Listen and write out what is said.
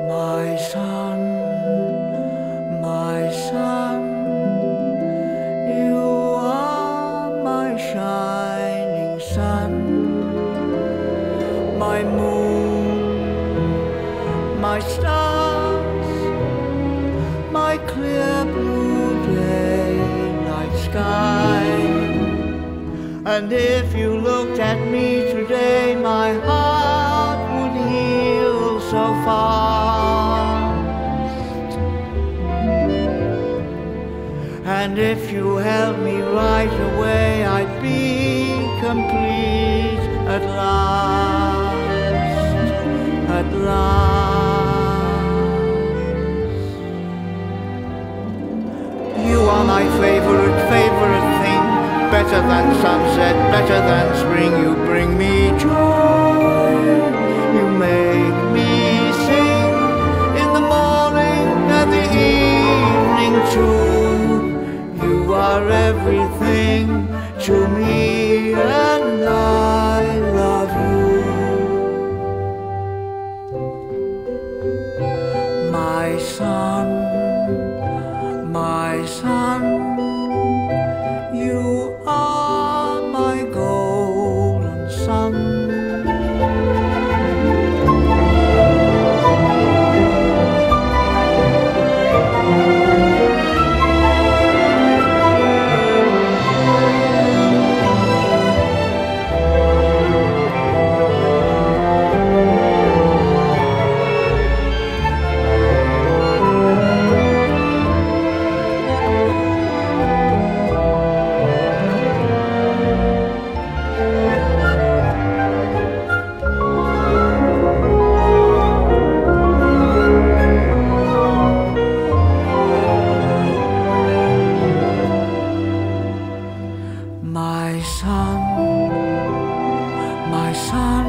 My son, my son, you are my shining sun, my moon, my stars, my clear blue daylight sky. And if you looked at me today, And if you help me right away, I'd be complete at last, at last. You are my favorite, favorite thing, better than sunset, better than spring. You bring me joy, everything to me, and I love you. My son, my son. my son, my son.